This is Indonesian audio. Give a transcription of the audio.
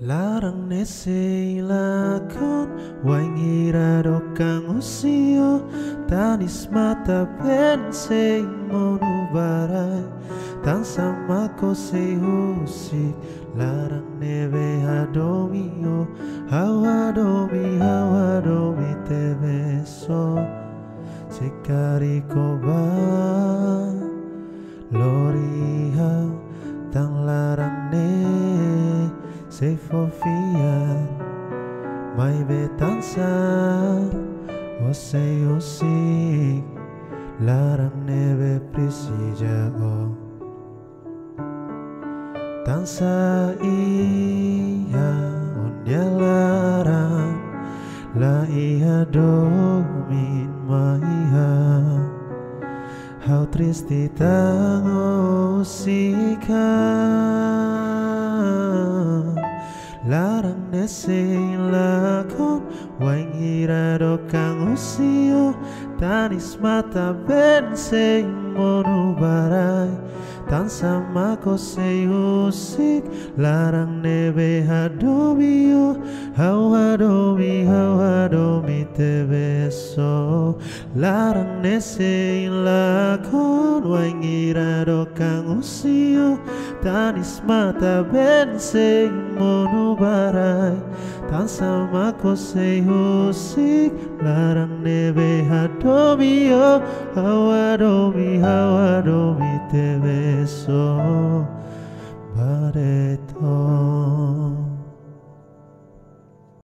Larang nese lakon Wangira do kang usio Tanis mata pense monu barai. Tan sama ko se husik Larang neve hadomio Hawa domi hawa domi te beso Cikari ko ba Lori hau tang larang ne Se fiar Mai betansa Ose osik Larang neve prisija o Tansa iya Onya larang La iya domin maiha How triste tango Larang nese lakon. Waing irado kang usio Tanis mata ben se mono barai Tan sama ko se usik Larang nebe hadomio Hau hadomi hau hadomi te beso Larang nese lakon. Waing irado kang usio Tanis mata ben se mono barai Tan sama ko se usik Larang nebe hadomio Hau hadomi hau hadomi te beso Bareton